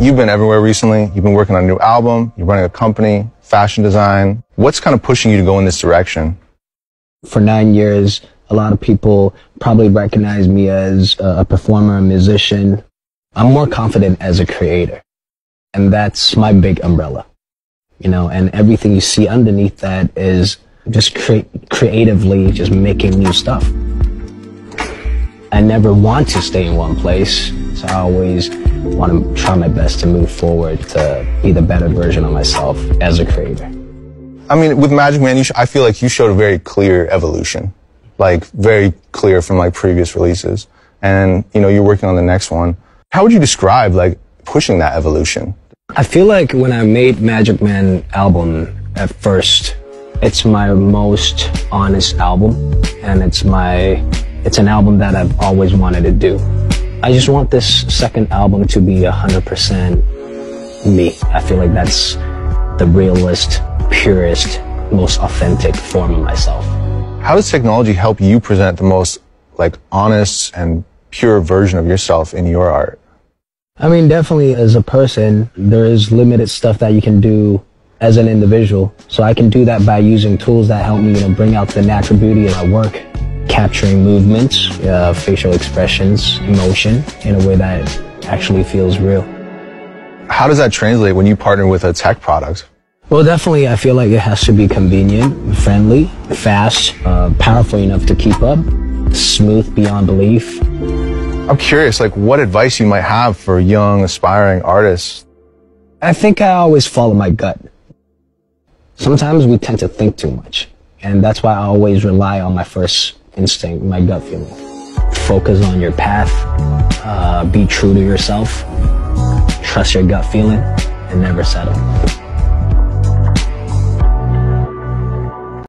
You've been everywhere recently. You've been working on a new album. You're running a company, fashion design. What's kind of pushing you to go in this direction? For nine years, a lot of people probably recognize me as a performer, a musician. I'm more confident as a creator. And that's my big umbrella. You know, and everything you see underneath that is just cre- creatively just making new stuff. I never want to stay in one place. So I always want to try my best to move forward to be the better version of myself as a creator. I mean, with Magic Man, sh- I feel like you showed a very clear evolution, like very clear from like previous releases. And, you know, you're working on the next one. How would you describe like pushing that evolution? I feel like when I made Magic Man album at first, it's my most honest album and it's my it's an album that I've always wanted to do. I just want this second album to be 100% me. I feel like that's the realest, purest, most authentic form of myself. How does technology help you present the most like honest and pure version of yourself in your art? I mean, definitely as a person, there is limited stuff that you can do as an individual. So I can do that by using tools that help me, you know, bring out the natural beauty of my work capturing movements, uh, facial expressions, emotion in a way that actually feels real. How does that translate when you partner with a tech product? Well, definitely, I feel like it has to be convenient, friendly, fast, uh, powerful enough to keep up, smooth beyond belief. I'm curious, like, what advice you might have for young, aspiring artists? I think I always follow my gut. Sometimes we tend to think too much, and that's why I always rely on my first instinct, my gut feeling. Focus on your path, uh, be true to yourself, trust your gut feeling, and never settle.